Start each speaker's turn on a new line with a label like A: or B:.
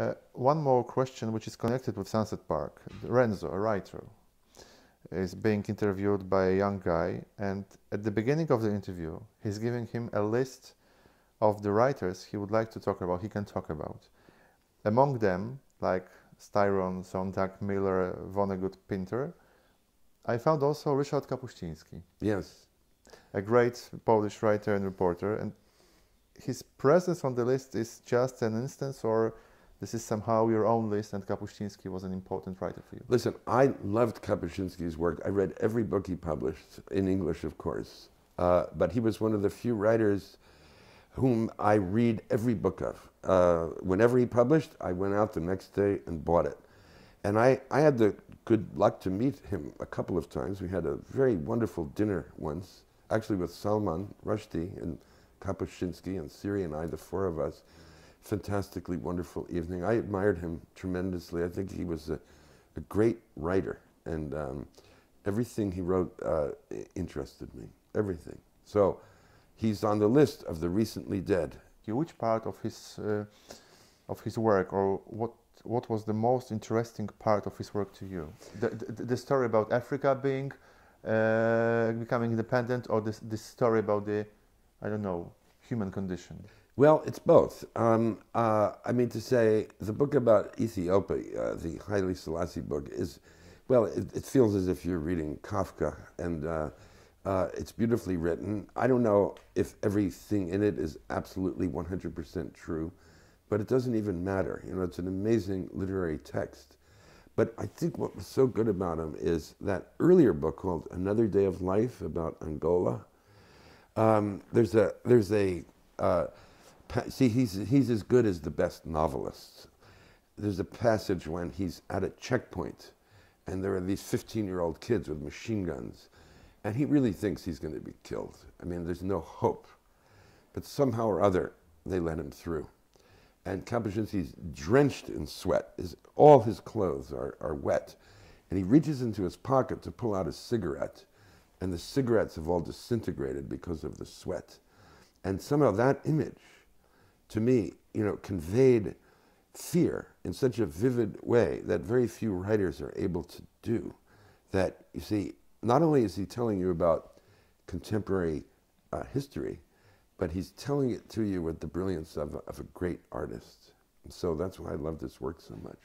A: Uh, one more question, which is connected with Sunset Park. Renzo, a writer, is being interviewed by a young guy, and at the beginning of the interview, he's giving him a list of the writers he would like to talk about, he can talk about. Among them, like Styron, Sontag, Miller, Vonnegut, Pinter, I found also Richard Kapuściński.
B: Yes.
A: A great Polish writer and reporter, and his presence on the list is just an instance, or this is somehow your own list, and Kapuściński was an important writer for you?
B: Listen, I loved Kapuściński's work. I read every book he published, in English, of course. Uh, but he was one of the few writers whom I read every book of. Uh, whenever he published, I went out the next day and bought it. And I, I had the good luck to meet him a couple of times. We had a very wonderful dinner once, actually with Salman Rushdie and Kapuściński and Siri and I, the four of us. Fantastically wonderful evening. I admired him tremendously. I think he was a, a great writer, and um, everything he wrote uh, interested me. Everything. So he's on the list of the recently dead.
A: Which part of his uh, of his work, or what what was the most interesting part of his work to you? The, the, the story about Africa being uh, becoming independent, or this this story about the I don't know human condition.
B: Well, it's both. Um, uh, I mean to say, the book about Ethiopia, uh, the Haile Selassie book, is well. It, it, feels as if you're reading Kafka and. Uh, uh, it's beautifully written. I don't know if everything in it is absolutely 100% true, but it doesn't even matter. You know, it's an amazing literary text. But I think what was so good about him is that earlier book called Another Day of Life about Angola. Um, there's a there's a uh, see he's he's as good as the best novelists. There's a passage when he's at a checkpoint, and there are these 15 year old kids with machine guns and he really thinks he's going to be killed. I mean, there's no hope. But somehow or other, they let him through. And Kapuściński's drenched in sweat. His, all his clothes are, are wet. And he reaches into his pocket to pull out a cigarette. And the cigarettes have all disintegrated because of the sweat. And somehow that image, to me, you know, conveyed fear in such a vivid way that very few writers are able to do. That, you see, not only is he telling you about contemporary uh, history, but he's telling it to you with the brilliance of, of a great artist. And so that's why I love this work so much.